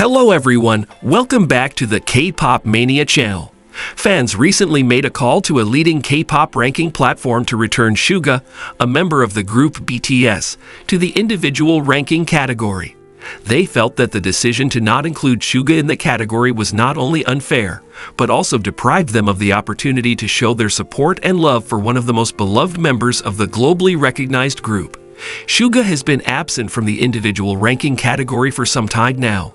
Hello everyone, welcome back to the K-Pop Mania channel. Fans recently made a call to a leading K-pop ranking platform to return Suga, a member of the group BTS, to the individual ranking category. They felt that the decision to not include Suga in the category was not only unfair, but also deprived them of the opportunity to show their support and love for one of the most beloved members of the globally recognized group. Suga has been absent from the individual ranking category for some time now.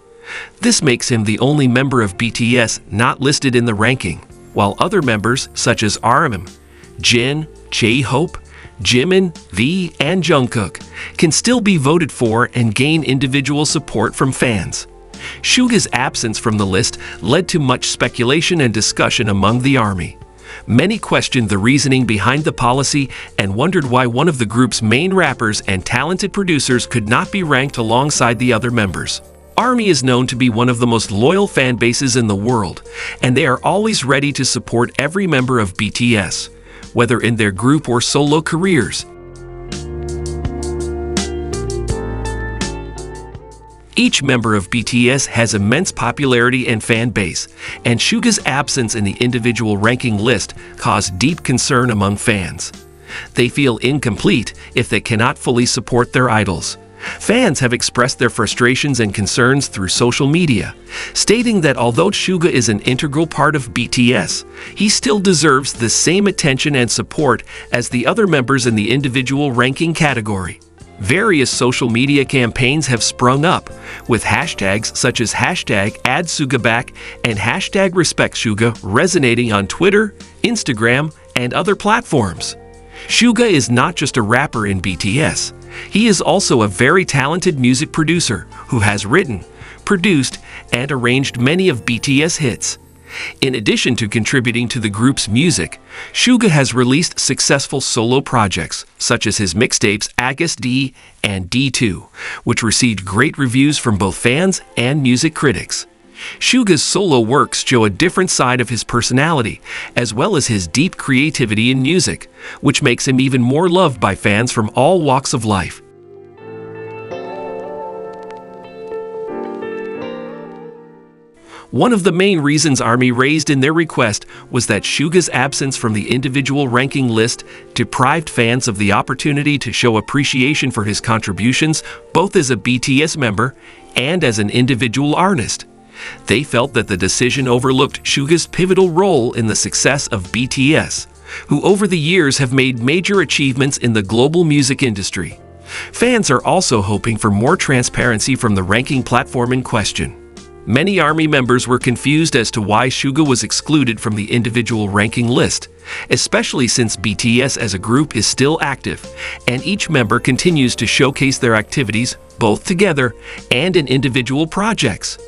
This makes him the only member of BTS not listed in the ranking, while other members such as RM, Jin, J-Hope, Jimin, V, and Jungkook can still be voted for and gain individual support from fans. Suga's absence from the list led to much speculation and discussion among the army. Many questioned the reasoning behind the policy and wondered why one of the group's main rappers and talented producers could not be ranked alongside the other members. ARMY is known to be one of the most loyal fan bases in the world, and they are always ready to support every member of BTS, whether in their group or solo careers. Each member of BTS has immense popularity and fan base, and Suga's absence in the individual ranking list caused deep concern among fans. They feel incomplete if they cannot fully support their idols. Fans have expressed their frustrations and concerns through social media, stating that although Suga is an integral part of BTS, he still deserves the same attention and support as the other members in the individual ranking category. Various social media campaigns have sprung up, with hashtags such as hashtag AddSugaBack and hashtag RespectSuga resonating on Twitter, Instagram, and other platforms. Suga is not just a rapper in BTS. He is also a very talented music producer who has written, produced, and arranged many of BTS hits. In addition to contributing to the group's music, Suga has released successful solo projects, such as his mixtapes Agust D and D2, which received great reviews from both fans and music critics. Suga's solo works show a different side of his personality, as well as his deep creativity in music, which makes him even more loved by fans from all walks of life. One of the main reasons ARMY raised in their request was that Suga's absence from the individual ranking list deprived fans of the opportunity to show appreciation for his contributions both as a BTS member and as an individual artist. They felt that the decision overlooked Suga's pivotal role in the success of BTS, who over the years have made major achievements in the global music industry. Fans are also hoping for more transparency from the ranking platform in question. Many Army members were confused as to why Suga was excluded from the individual ranking list, especially since BTS as a group is still active, and each member continues to showcase their activities both together and in individual projects.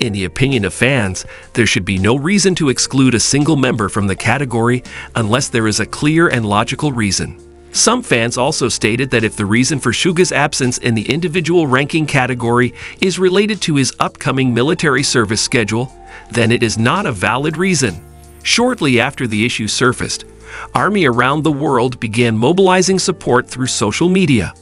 In the opinion of fans, there should be no reason to exclude a single member from the category unless there is a clear and logical reason. Some fans also stated that if the reason for Suga's absence in the individual ranking category is related to his upcoming military service schedule, then it is not a valid reason. Shortly after the issue surfaced, Army around the world began mobilizing support through social media.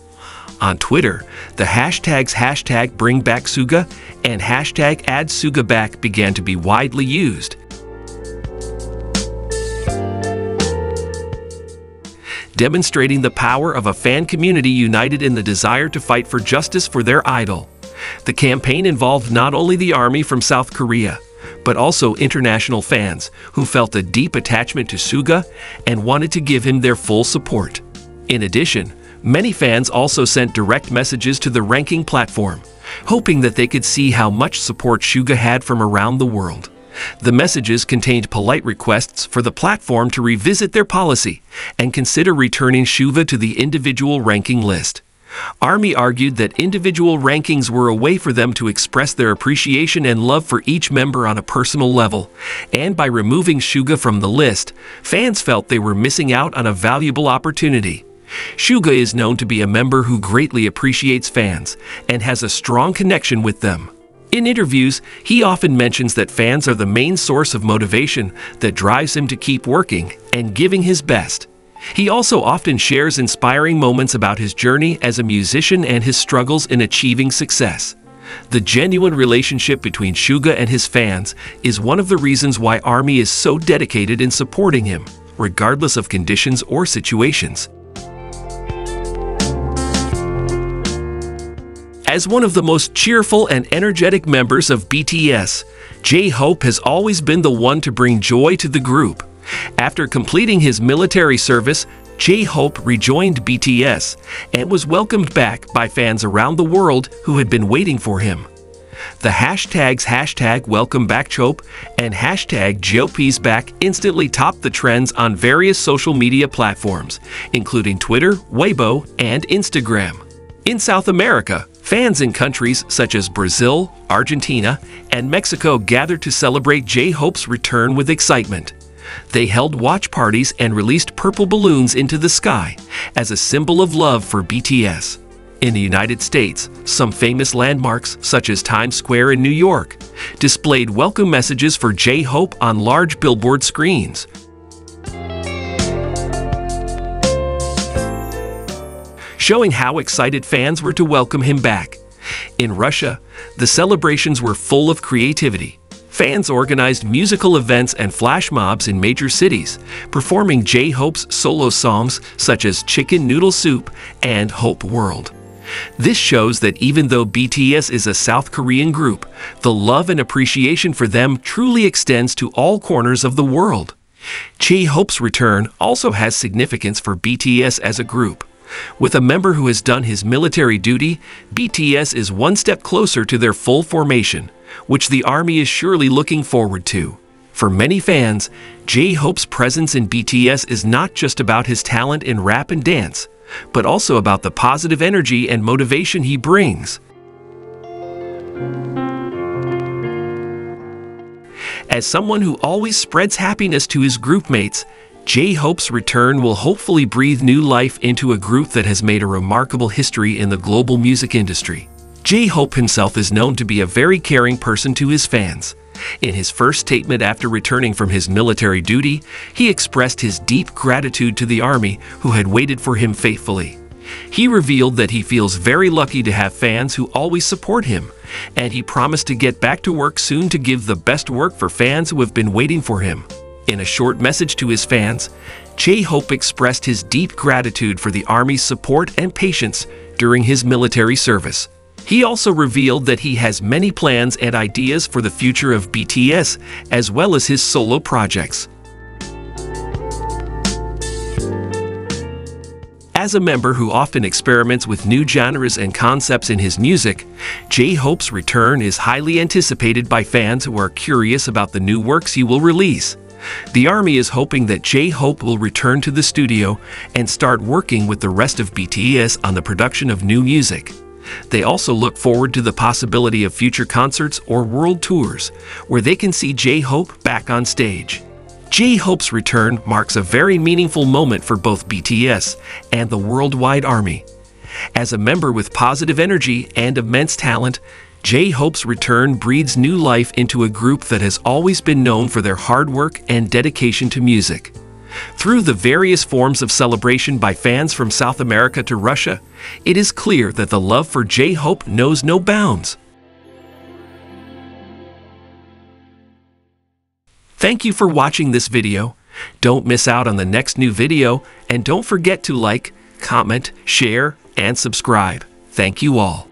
On Twitter, the hashtags hashtag BringBackSuga and hashtag AddSugaBack began to be widely used. Demonstrating the power of a fan community united in the desire to fight for justice for their idol. The campaign involved not only the army from South Korea, but also international fans who felt a deep attachment to Suga and wanted to give him their full support. In addition, Many fans also sent direct messages to the ranking platform, hoping that they could see how much support Suga had from around the world. The messages contained polite requests for the platform to revisit their policy and consider returning Suga to the individual ranking list. Army argued that individual rankings were a way for them to express their appreciation and love for each member on a personal level, and by removing Suga from the list, fans felt they were missing out on a valuable opportunity. Suga is known to be a member who greatly appreciates fans and has a strong connection with them. In interviews, he often mentions that fans are the main source of motivation that drives him to keep working and giving his best. He also often shares inspiring moments about his journey as a musician and his struggles in achieving success. The genuine relationship between Suga and his fans is one of the reasons why ARMY is so dedicated in supporting him, regardless of conditions or situations. As one of the most cheerful and energetic members of BTS, J-Hope has always been the one to bring joy to the group. After completing his military service, J-Hope rejoined BTS and was welcomed back by fans around the world who had been waiting for him. The hashtags hashtag welcome back J-Hope and hashtag JOP's back instantly topped the trends on various social media platforms, including Twitter, Weibo, and Instagram. In South America, Fans in countries such as Brazil, Argentina, and Mexico gathered to celebrate J-Hope's return with excitement. They held watch parties and released purple balloons into the sky as a symbol of love for BTS. In the United States, some famous landmarks, such as Times Square in New York, displayed welcome messages for J-Hope on large billboard screens. Showing how excited fans were to welcome him back. In Russia, the celebrations were full of creativity. Fans organized musical events and flash mobs in major cities, performing J-Hope's solo songs such as Chicken Noodle Soup and Hope World. This shows that even though BTS is a South Korean group, the love and appreciation for them truly extends to all corners of the world. J-Hope's return also has significance for BTS as a group. With a member who has done his military duty, BTS is one step closer to their full formation, which the Army is surely looking forward to. For many fans, J-Hope's presence in BTS is not just about his talent in rap and dance, but also about the positive energy and motivation he brings. As someone who always spreads happiness to his groupmates, J-Hope's return will hopefully breathe new life into a group that has made a remarkable history in the global music industry. J-Hope himself is known to be a very caring person to his fans. In his first statement after returning from his military duty, he expressed his deep gratitude to the Army who had waited for him faithfully. He revealed that he feels very lucky to have fans who always support him, and he promised to get back to work soon to give the best work for fans who have been waiting for him. In a short message to his fans, J-Hope expressed his deep gratitude for the Army's support and patience during his military service. He also revealed that he has many plans and ideas for the future of BTS, as well as his solo projects. As a member who often experiments with new genres and concepts in his music, J-Hope's return is highly anticipated by fans who are curious about the new works he will release. The Army is hoping that J-Hope will return to the studio and start working with the rest of BTS on the production of new music. They also look forward to the possibility of future concerts or world tours, where they can see J-Hope back on stage. J-Hope's return marks a very meaningful moment for both BTS and the worldwide army. As a member with positive energy and immense talent, J-Hope's return breathes new life into a group that has always been known for their hard work and dedication to music. Through the various forms of celebration by fans from South America to Russia, it is clear that the love for J-Hope knows no bounds. Thank you for watching this video. Don't miss out on the next new video, and don't forget to like, comment, share, and subscribe. Thank you all.